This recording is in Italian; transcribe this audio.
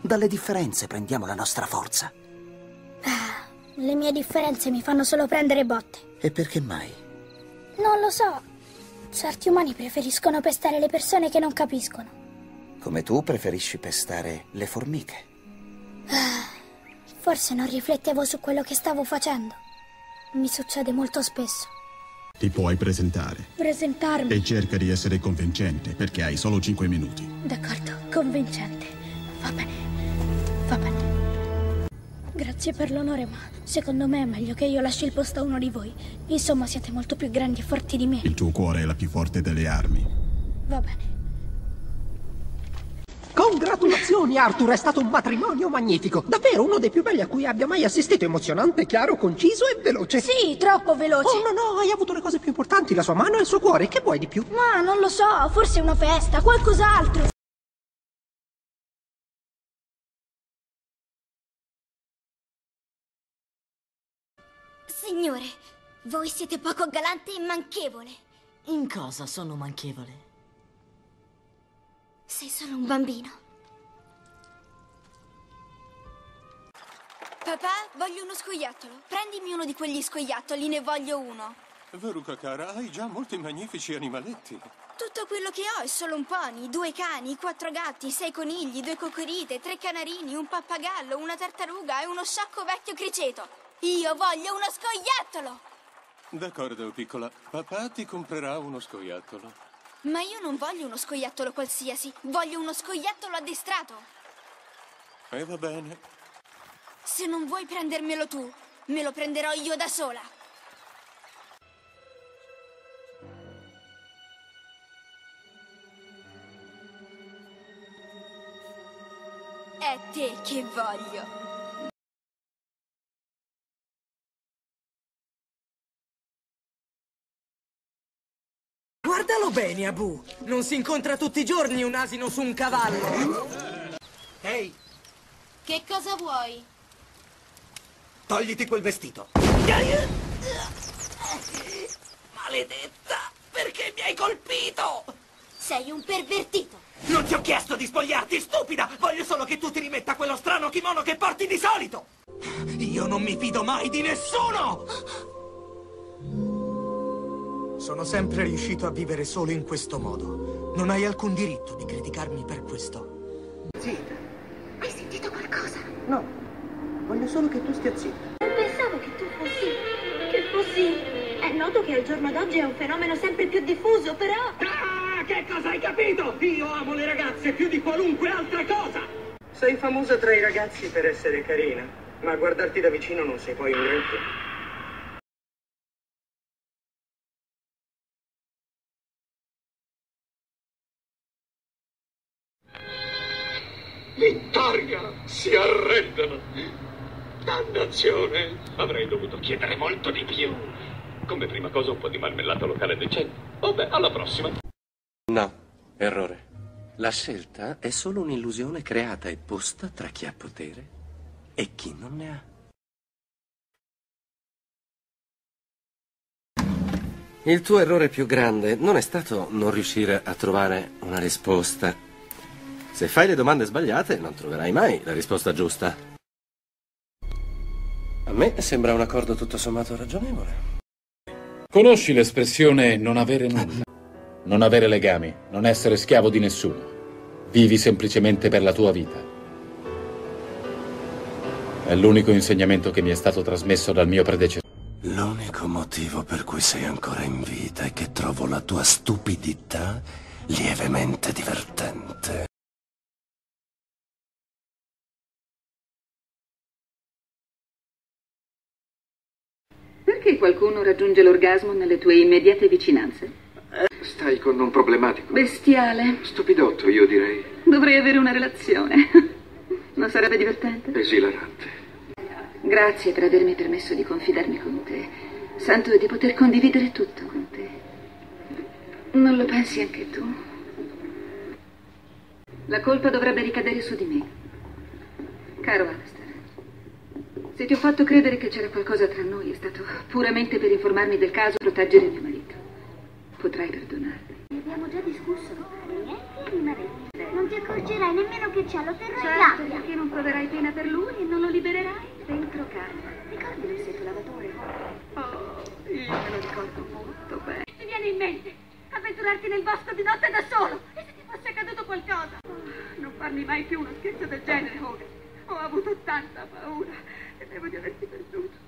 Dalle differenze prendiamo la nostra forza. Ah, le mie differenze mi fanno solo prendere botte. E perché mai? Non lo so. Certi umani preferiscono pestare le persone che non capiscono. Come tu preferisci pestare le formiche. Ah, forse non riflettevo su quello che stavo facendo. Mi succede molto spesso. Ti puoi presentare. Presentarmi. E cerca di essere convincente, perché hai solo 5 minuti. D'accordo, convincente. Va bene. Va bene. Grazie per l'onore, ma secondo me è meglio che io lasci il posto a uno di voi. Insomma, siete molto più grandi e forti di me. Il tuo cuore è la più forte delle armi. Va bene. Congratulazioni Arthur, è stato un matrimonio magnifico. Davvero uno dei più belli a cui abbia mai assistito. Emozionante, chiaro, conciso e veloce. Sì, troppo veloce. Oh no, no, hai avuto le cose più importanti, la sua mano e il suo cuore. Che vuoi di più? Ma non lo so, forse una festa, qualcos'altro. Signore, voi siete poco galante e manchevole. In cosa sono manchevole? Sei solo un bambino. Papà, voglio uno scoiattolo. Prendimi uno di quegli scoiattoli, ne voglio uno. Veruca cara, hai già molti magnifici animaletti. Tutto quello che ho è solo un pony, due cani, quattro gatti, sei conigli, due cocorite, tre canarini, un pappagallo, una tartaruga e uno sciacco vecchio criceto. Io voglio uno scoiattolo! D'accordo, piccola. Papà ti comprerà uno scoiattolo. Ma io non voglio uno scoiattolo qualsiasi, voglio uno scoiattolo addestrato. E va bene. Se non vuoi prendermelo tu, me lo prenderò io da sola. È te che voglio. Guardalo bene, Abu. Non si incontra tutti i giorni un asino su un cavallo. Ehi, Che cosa vuoi? togliti quel vestito. Maledetta, perché mi hai colpito? Sei un pervertito. Non ti ho chiesto di spogliarti, stupida! Voglio solo che tu ti rimetta quello strano kimono che porti di solito! Io non mi fido mai di nessuno! Sono sempre riuscito a vivere solo in questo modo. Non hai alcun diritto di criticarmi per questo. Zitta. Hai sentito qualcosa? No, voglio solo che tu stia zitta. Pensavo che tu fossi. che fossi. È noto che al giorno d'oggi è un fenomeno sempre più diffuso, però. Ah, che cosa hai capito? Io amo le ragazze più di qualunque altra cosa! Sei famosa tra i ragazzi per essere carina, ma a guardarti da vicino non sei poi un granché. Vittoria, si arrendano. Dannazione, avrei dovuto chiedere molto di più. Come prima cosa un po' di marmellata locale decente. Vabbè, alla prossima. No, errore. La scelta è solo un'illusione creata e posta tra chi ha potere e chi non ne ha. Il tuo errore più grande non è stato non riuscire a trovare una risposta. Se fai le domande sbagliate non troverai mai la risposta giusta. A me sembra un accordo tutto sommato ragionevole. Conosci l'espressione non avere nulla? Non avere legami, non essere schiavo di nessuno. Vivi semplicemente per la tua vita. È l'unico insegnamento che mi è stato trasmesso dal mio predecessore. L'unico motivo per cui sei ancora in vita è che trovo la tua stupidità lievemente divertente. Perché qualcuno raggiunge l'orgasmo nelle tue immediate vicinanze? Stai con un problematico. Bestiale. Stupidotto, io direi. Dovrei avere una relazione. Non sarebbe divertente? Esilarante. Grazie per avermi permesso di confidarmi con te. Sento di poter condividere tutto con te. Non lo pensi anche tu? La colpa dovrebbe ricadere su di me. Caro Alistair, se ti ho fatto credere che c'era qualcosa tra noi è stato puramente per informarmi del caso e proteggere mio marito. Potrai perdonarmi. Ne abbiamo già discusso, niente rimarrà. Non ti accorgerai nemmeno che c'è, lo terrai in Certo, gabbia. perché non proverai pena per lui e non lo libererai dentro casa. Ricordi il rossetto lavatore? Oh, io me lo ricordo molto bene. Ti viene in mente avventurarti nel bosco di notte da solo? E se ti fosse accaduto qualcosa? Oh, non farmi mai più uno scherzo del genere, Hogan. Ho avuto tanta paura. Temevo di averti perduto.